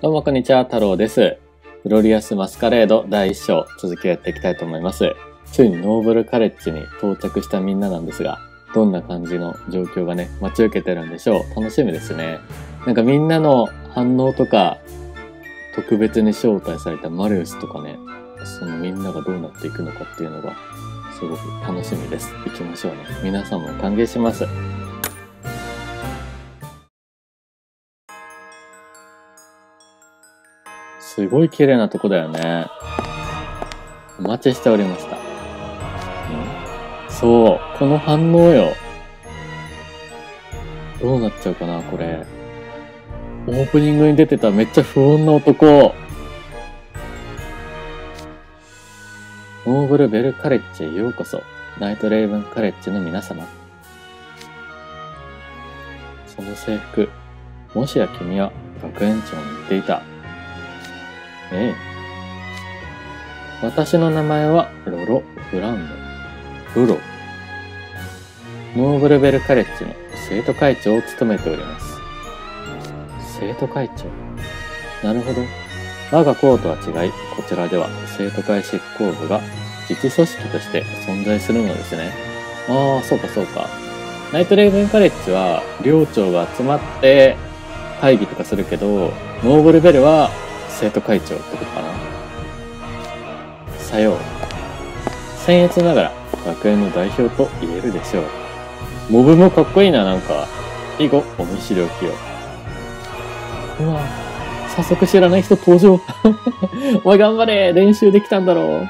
どうもこんにちは、太郎です。グロリアスマスカレード第1章、続きをやっていきたいと思います。ついにノーブルカレッジに到着したみんななんですが、どんな感じの状況がね、待ち受けてるんでしょう。楽しみですね。なんかみんなの反応とか、特別に招待されたマリウスとかね、そのみんながどうなっていくのかっていうのが、すごく楽しみです。行きましょうね。皆さんも歓迎します。すごい綺麗なとこだよね。お待ちしておりました。んそう、この反応よ。どうなっちゃうかな、これ。オープニングに出てためっちゃ不穏な男。ノーブルベルカレッジへようこそ。ナイトレイブンカレッジの皆様。その制服、もしや君は学園長に言っていた。ええ。私の名前はロロ・フランド。ロロ。ノーブルベルカレッジの生徒会長を務めております。生徒会長？なるほど。我が校とは違い、こちらでは生徒会執行部が自治組織として存在するのですね。ああ、そうかそうか。ナイトレイブンカレッジは寮長が集まって会議とかするけど、ノーブルベルは生徒会長ってことかな。さよう。僭越ながら学園の代表と言えるでしょう。モブもかっこいいな、なんか。以後、お見知りおきを。うわ早速知らない人登場。お前頑張れ練習できたんだろう。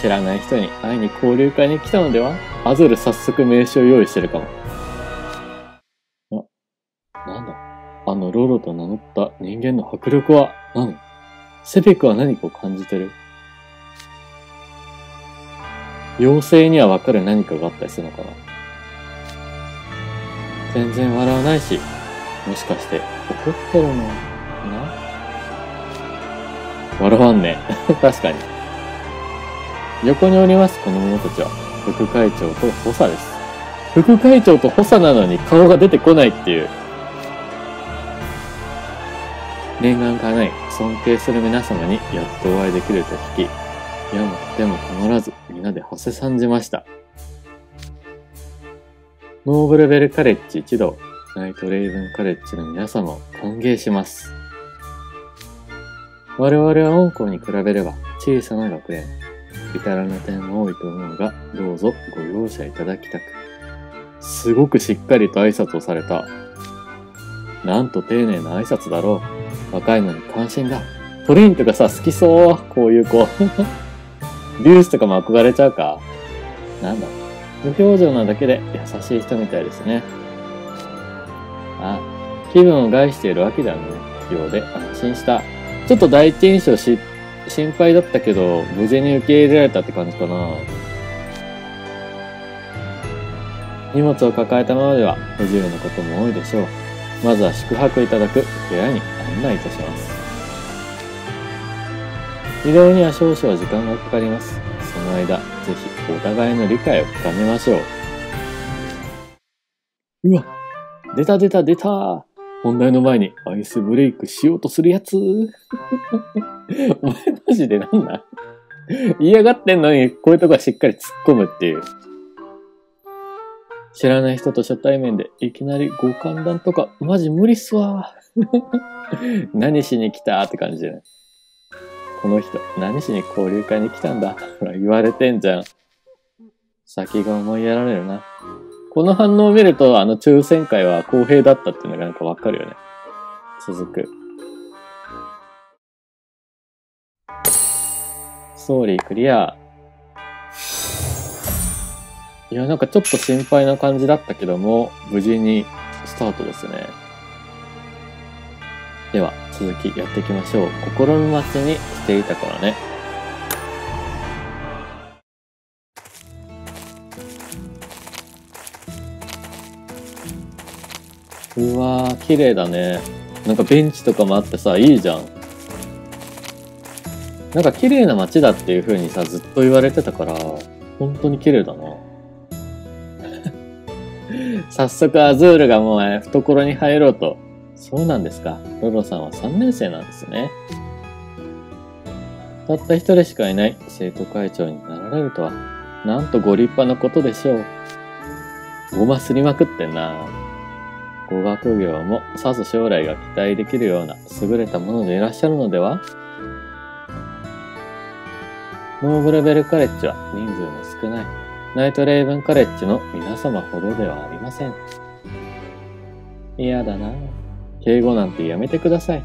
知らない人に会いに交流会に来たのでは？アズル早速名刺を用意してるかも。あ、なんだ？あのロロと名乗った人間の迫力は何？セペクは何かを感じてる？妖精にはわかる何かがあったりするのかな？全然笑わないし、もしかして怒ってるのかな？笑わんね。確かに。横におりますこの者たちは、副会長と補佐です。副会長と補佐なのに顔が出てこないっていう。念願かない、尊敬する皆様にやっとお会いできると聞き、やもとてもたまらず、皆で馳せ参じました。ノーブルベルカレッジ一同、ナイトレイブンカレッジの皆様を歓迎します。我々は温校に比べれば小さな学園。至らぬ点も多いと思うが、どうぞご容赦いただきたく。すごくしっかりと挨拶をされた。なんと丁寧な挨拶だろう。若いのに関心だ。トリンとかさ、好きそう。こういう子。ビュースとかも憧れちゃうかなんだ。無表情なだけで優しい人みたいですね。あ、気分を害しているわけではないようで安心した。ちょっと第一印象し、心配だったけど、無事に受け入れられたって感じかな。荷物を抱えたままでは不自由なことも多いでしょう。まずは宿泊いただく部屋に案内いたします。移動には少々時間がかかります。その間、ぜひお互いの理解を深めましょう。うわ出た出た出た本題の前にアイスブレイクしようとするやつ お前マジでなんだ嫌がってんのに、こういうとこはしっかり突っ込むっていう。知らない人と初対面でいきなりご歓談とか、マジ無理っすわ。何しに来たって感じじゃない。この人、何しに交流会に来たんだ。ほら、言われてんじゃん。先が思いやられるな。この反応を見ると、あの抽選会は公平だったっていうのがなんかわかるよね。続く。ストーリークリア。いや、なんかちょっと心配な感じだったけども、無事にスタートですね。では、続きやっていきましょう。心の待ちにしていたからね。うわー、綺麗だね。なんかベンチとかもあってさ、いいじゃん。なんか綺麗な街だっていう風にさ、ずっと言われてたから、本当に綺麗だな。早速アズールがもう、懐に入ろうとそうなんですか。ロロさんは3年生なんですね。たった一人しかいない生徒会長になられるとは、なんとご立派なことでしょう。ごますりまくってんな。語学業もさぞ将来が期待できるような優れたものでいらっしゃるのではノーブルベルカレッジは人数も少ない。ナイトレイブンカレッジの皆様ほどではありません。嫌だな。敬語なんてやめてください。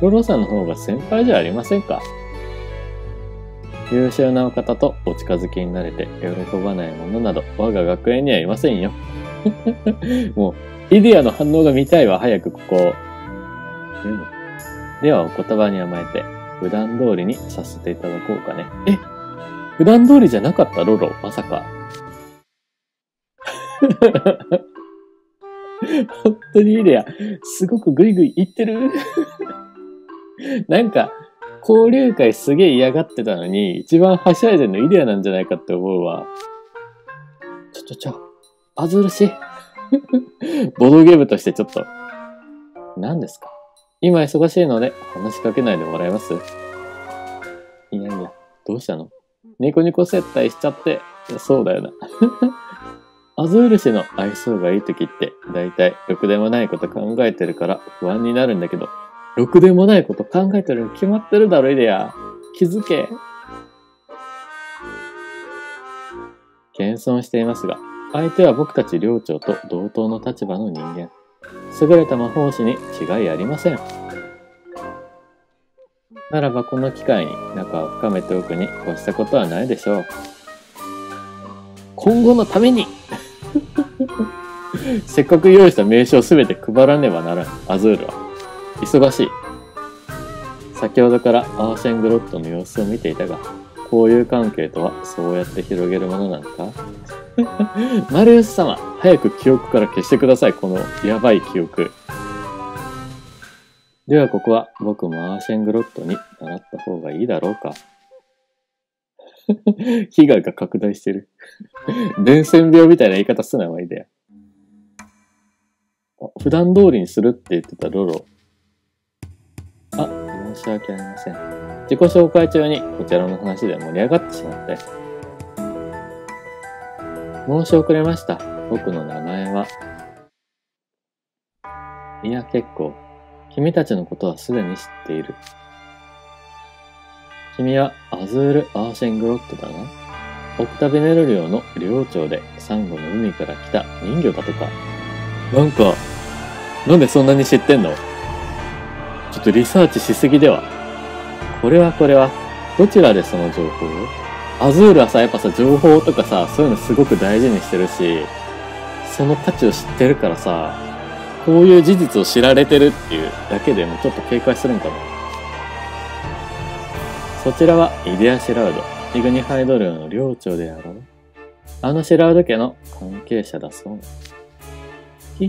ロロさんの方が先輩じゃありませんか優秀なお方とお近づきになれて喜ばないものなど我が学園にはいませんよ。もう、イディアの反応が見たいわ、早くここ。ではお言葉に甘えて、普段通りにさせていただこうかね。え？普段通りじゃなかった？ロロまさか。本当にイデア、すごくグイグイ言ってる？なんか、交流会すげえ嫌がってたのに、一番はしゃいでるのイデアなんじゃないかって思うわ。ちょちょちょ、パズルし。ボードゲームとしてちょっと。何ですか？今忙しいので話しかけないでもらえます？いやいや、どうしたの？ニコニコ接待しちゃって。そうだよな。アズール氏の愛想がいい時って、だいたいろくでもないこと考えてるから不安になるんだけど、ろくでもないこと考えてるに決まってるだろ、イデア。気づけ。謙遜していますが、相手は僕たち寮長と同等の立場の人間。優れた魔法師に違いありません。ならばこの機会に仲を深めておくに越したことはないでしょう。今後のために せっかく用意した名称すべて配らねばならん、アズールは。忙しい。先ほどからアーシェングロットの様子を見ていたが、交友関係とはそうやって広げるものなのか？マリウス様、早く記憶から消してください、このやばい記憶。ではここは僕もアーシェングロットに習った方がいいだろうか。被害が拡大してる。伝染病みたいな言い方すなよ、いいで。普段通りにするって言ってたロロ。あ、申し訳ありません。自己紹介中にこちらの話で盛り上がってしまって。申し遅れました。僕の名前は。いや、結構。君たちのことはすでに知っている。君はアズール・アーシェングロットだな。オクタベネル領の領長でサンゴの海から来た人魚だとか。なんか、なんでそんなに知ってんの？ちょっとリサーチしすぎでは。これはこれは、どちらでその情報を？アズールはさ、やっぱさ、情報とかさ、そういうのすごく大事にしてるし、その価値を知ってるからさ、こういう事実を知られてるっていうだけでもちょっと警戒するんかな。そちらはイデア・シェラウド、イグニハイド領の領長であろう。あのシェラウド家の関係者だそう。ひ、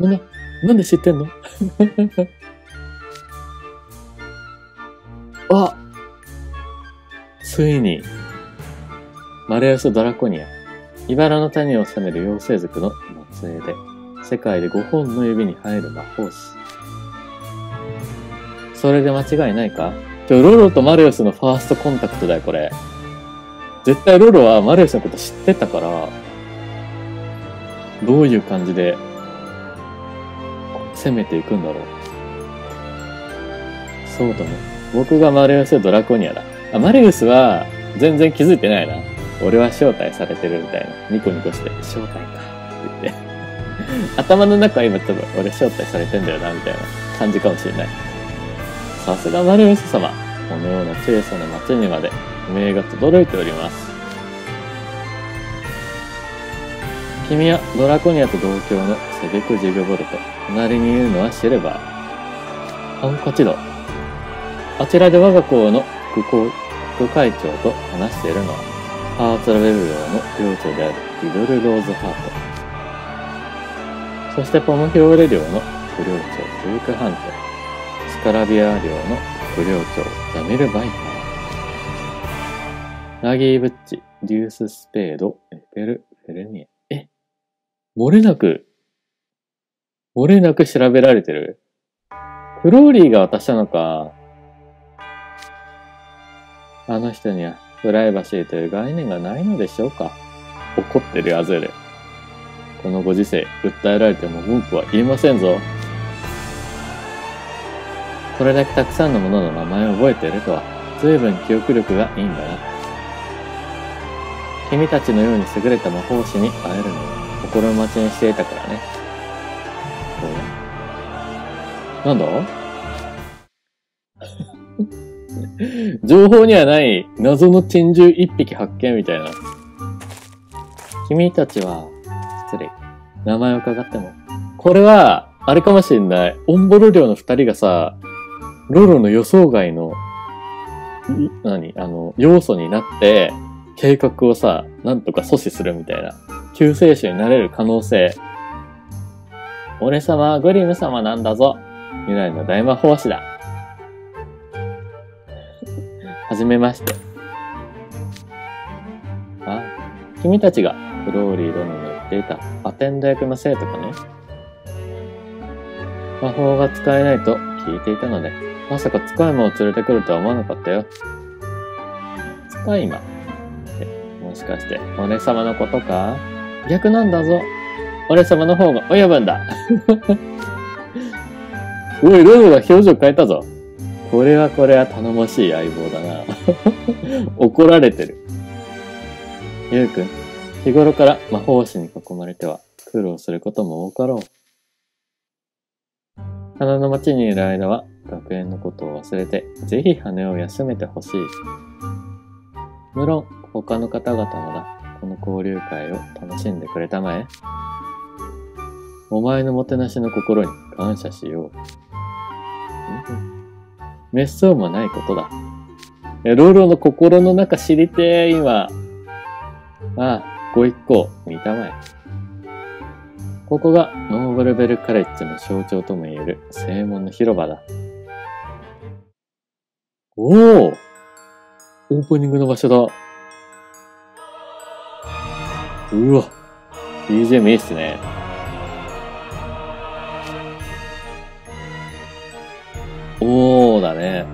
な、なんで知ってんの？あついに、マレウス・ドラコニア、茨の谷を治める妖精族の末裔で、世界で5本の指に入る魔法師。それで間違いないか？ロロとマリオスのファーストコンタクトだよ、これ。絶対ロロはマリオスのこと知ってたから、どういう感じで攻めていくんだろう。そうだね。僕がマリウスドラコニアだ。あ、マリウスは全然気づいてないな。俺は招待されてるみたいな。ニコニコして、招待か。って言って。頭の中は今多分俺招待されてんだよな、みたいな感じかもしれない。さすがマリウス様。このような小さな町にまで悲鳴が轟いております。君はドラコニアと同郷のセベク・ジグボルト。隣にいるのはシルバー。ハンコチド。あちらで我が校の副校副会長と話しているのは、ハーツラベル領の領長であるリドル・ローズハート。そしてポムヒョーレ領の副領長デューク・ハント。スカラビア領の副領長、ザメル・バイパー。ラギー・ブッチ、デュース・スペード、エペル・フェルミエ。え漏れなく、漏れなく調べられてる？フローリーが渡したのか。あの人にはプライバシーという概念がないのでしょうか。怒ってるアズール。このご時世、訴えられても文句は言いませんぞ。これだけたくさんのものの名前を覚えているとは、随分記憶力がいいんだな。君たちのように優れた魔法師に会えるのを心待ちにしていたからね。なんだ？情報にはない謎の珍獣一匹発見みたいな。君たちは、失礼。名前を伺っても。これは、あれかもしれない。オンボロ寮の二人がさ、ロロの予想外の、何？あの、要素になって、計画をさ、なんとか阻止するみたいな。救世主になれる可能性。俺様はグリム様なんだぞ。未来の大魔法師だ。はじめまして。あ、君たちがフローリー殿の言っていたアテンド役の生徒かね魔法が使えないと聞いていたので、まさか使い魔を連れてくるとは思わなかったよ。使い魔？って、もしかして俺様のことか？逆なんだぞ。俺様の方が親分だ。おい、ローが表情変えたぞ。これはこれは頼もしい相棒だな。怒られてる。ゆうくん、日頃から魔法師に囲まれては苦労することも多かろう。花の町にいる間は学園のことを忘れて、ぜひ羽を休めてほしい。無論、他の方々もだ、この交流会を楽しんでくれたまえ。お前のもてなしの心に感謝しよう。滅相もないことだ。ロロの心の中知りてー、今。ああ、ご一行、見たまえ。ここがノーブルベルカレッジの象徴とも言える正門の広場だ。おおオープニングの場所だ。うわ BGM いいっすね。おーだね。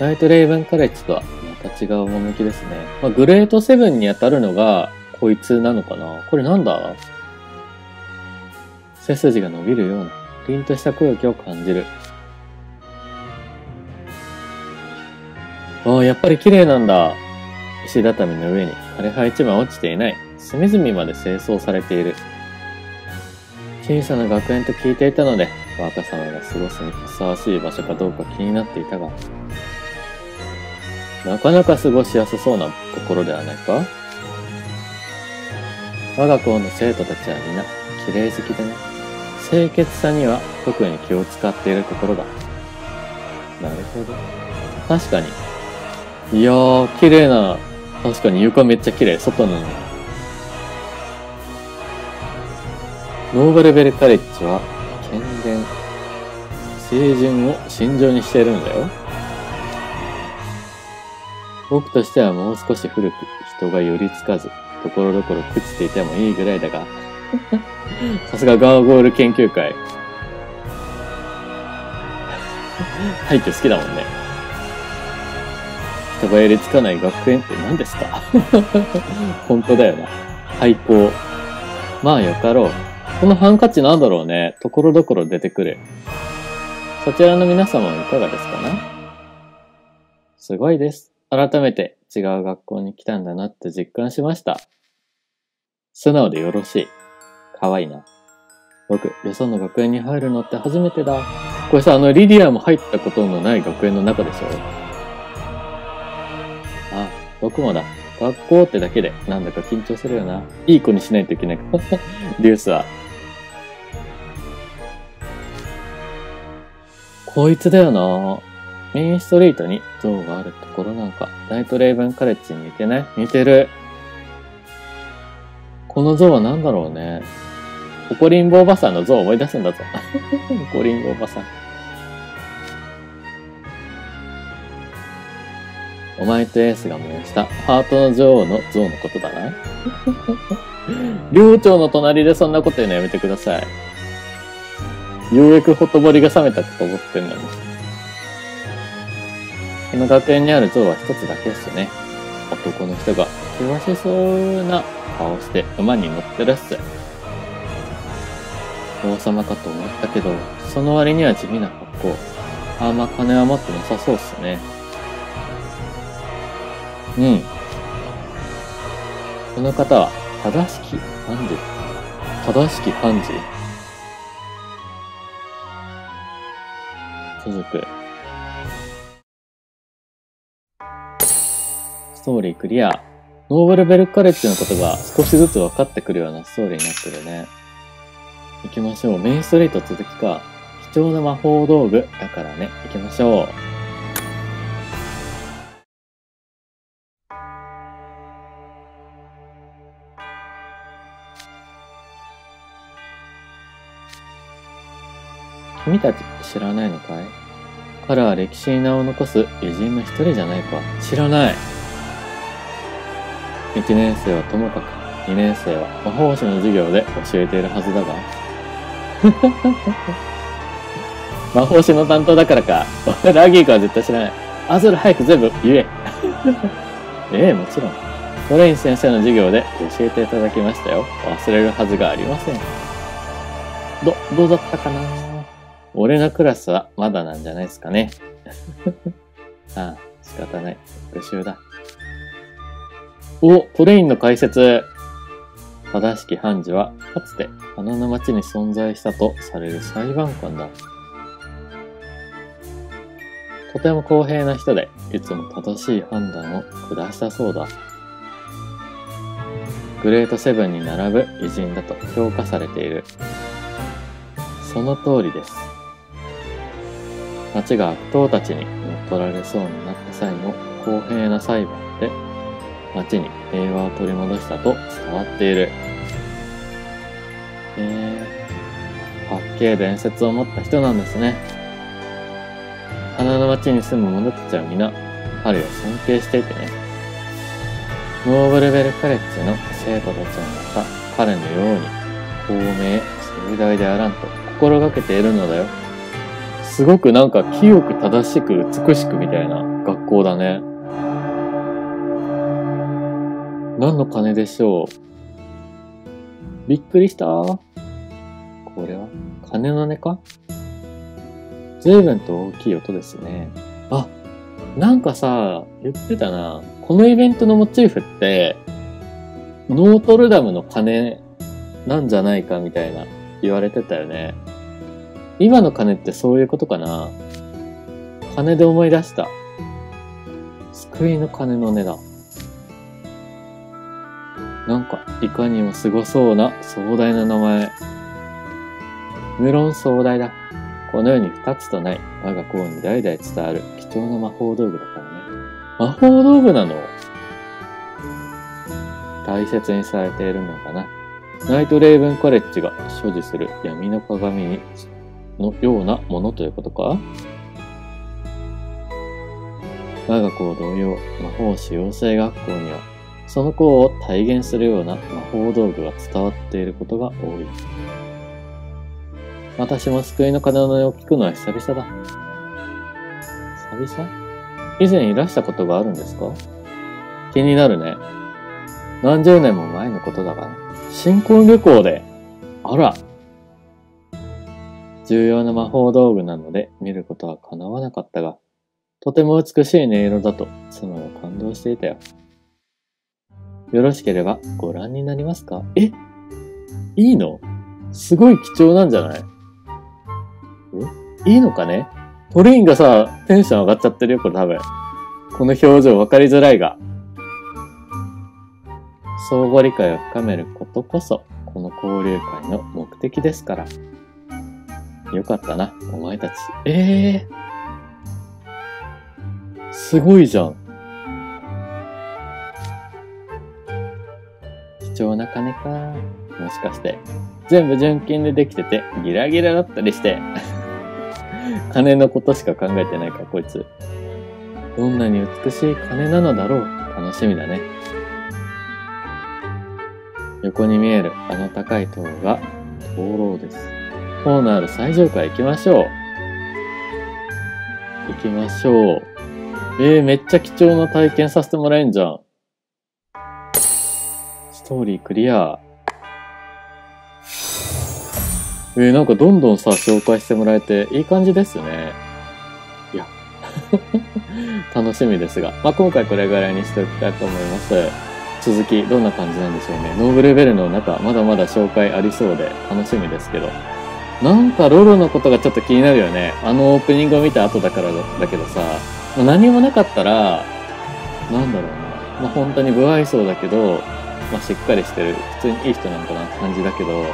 ナイトレイブンカレッジとはまた違う趣ですね。まあ、グレートセブンに当たるのがこいつなのかなこれなんだ？背筋が伸びるような凛とした空気を感じる。ああ、やっぱり綺麗なんだ。石畳の上に枯葉一枚落ちていない。隅々まで清掃されている。小さな学園と聞いていたので、若様が過ごすにふさわしい場所かどうか気になっていたが、なかなか過ごしやすそうなところではないか？我が校の生徒たちは皆、綺麗好きでね、清潔さには特に気を使っているところだ。なるほど。確かに。いやー、綺麗な、確かに床めっちゃ綺麗、外なのに。ノーベルベルカレッジは健全、清純を心情にしているんだよ。僕としてはもう少し古く人が寄りつかず、ところどころ朽ちていてもいいぐらいだが、さすがガーゴール研究会。廃墟好きだもんね。人が寄りつかない学園って何ですか？本当だよな。廃校。まあよかろう。このハンカチなんだろうね。ところどころ出てくる。そちらの皆様はいかがですかな？すごいです。改めて違う学校に来たんだなって実感しました。素直でよろしい。かわいいな。僕、よその学園に入るのって初めてだ。これさ、あの、リディアも入ったことのない学園の中でしょ、僕もだ。学校ってだけでなんだか緊張するよな。いい子にしないといけないか。リュースはこいつだよなメインストリートに像があるところなんか、ナイトレイブンカレッジに似てない？似てる。この像は何だろうね。ココリンボおばさんの像を思い出すんだぞ。ココリンボおばさん。お前とエースが燃やしたハートの女王の像のことだな。寮長の隣でそんなこと言うのやめてください。ようやくほとぼりが冷めたと思ってんのに。この学園にある像は一つだけですね。男の人が険しそうな顔して馬に乗ってるっす。王様かと思ったけど、その割には地味な格好。あんま金は持ってなさそうっすね。うん。この方は、正しき判事。正しき判事続く。ストーリークリア。ノーベルベルカレッジのことが少しずつ分かってくるようなストーリーになってるね。行きましょう。メインストリート続きか。貴重な魔法道具だからね。行きましょう。君たち知らないのかい？彼は歴史に名を残す偉人の一人じゃないか。知らない。1年生はともかく、2年生は魔法師の授業で教えているはずだが。魔法師の担当だからか。ラギークは絶対知らない。あ、それ早く全部言え。ええ、もちろん。トレイン先生の授業で教えていただきましたよ。忘れるはずがありません。ど、どうだったかな？俺のクラスはまだなんじゃないですかね。ああ、仕方ない。復習だ。お、トレインの解説。正しき判事は、かつて花の町に存在したとされる裁判官だ。とても公平な人で、いつも正しい判断を下したそうだ。グレートセブンに並ぶ偉人だと評価されている。その通りです。町が悪党たちに乗っ取られそうになった際の公平な裁判で、町に平和を取り戻したと伝わっている。えー、かっけえ伝説を持った人なんですね。花の町に住む者たちは皆、彼を尊敬していてね。ノーブルベルカレッジの生徒たちはまた彼のように公明、盛大であらんと心がけているのだよ。すごくなんか清く正しく美しくみたいな学校だね。何の鐘でしょう？びっくりした？これは鐘の音か？随分と大きい音ですね。あ、なんかさ、言ってたな。このイベントのモチーフって、ノートルダムの鐘なんじゃないかみたいな言われてたよね。今の金ってそういうことかな？金で思い出した。救いの金の値段。なんか、いかにも凄そうな壮大な名前。無論壮大だ。この世に二つとない我が校に代々伝わる貴重な魔法道具だからね。魔法道具なの？大切にされているのかな？ナイトレイブンカレッジが所持する闇の鏡にのようなものということか？我が校同様、魔法使養成学校には、その校を体現するような魔法道具が伝わっていることが多い。私も救いの鐘の音を聞くのは久々だ。久々？以前いらしたことがあるんですか？気になるね。何十年も前のことだが、ね、新婚旅行で。あら、重要な魔法道具なので見ることは叶わなかったが、とても美しい音色だと妻は感動していたよ。よろしければご覧になりますか？え？いいの？すごい貴重なんじゃない？え？いいのかね？トレインがさ、テンション上がっちゃってるよ、これ多分。この表情分かりづらいが。相互理解を深めることこそ、この交流会の目的ですから。よかったな、お前たち。ええー、すごいじゃん。貴重な金か。もしかして、全部純金でできてて、ギラギラだったりして。金のことしか考えてないか、こいつ。どんなに美しい金なのだろう。楽しみだね。横に見えるあの高い塔が灯籠です。方のある最上階行きましょう。行きましょう。えー、めっちゃ貴重な体験させてもらえんじゃん。ストーリークリア。えー、なんかどんどんさ、紹介してもらえていい感じですね。いや、楽しみですが。まあ、今回これぐらいにしておきたいと思います。続き、どんな感じなんでしょうね。ノーブレベルの中、まだまだ紹介ありそうで楽しみですけど。なんかロロのことがちょっと気になるよね。あのオープニングを見た後だからだけどさ、まあ、何もなかったら、なんだろうな。まあ、本当に不愛想だけど、まあ、しっかりしてる、普通にいい人なのかなって感じだけど、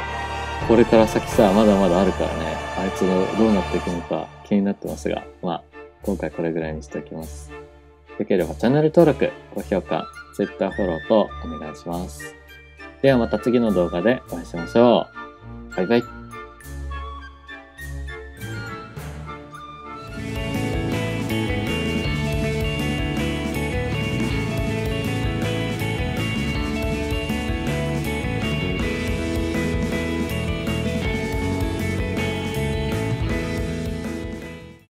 これから先さ、まだまだあるからね、あいつのどうなっていくのか気になってますが、まあ、今回これぐらいにしておきます。よければチャンネル登録、高評価、Twitter フォローとお願いします。ではまた次の動画でお会いしましょう。バイバイ。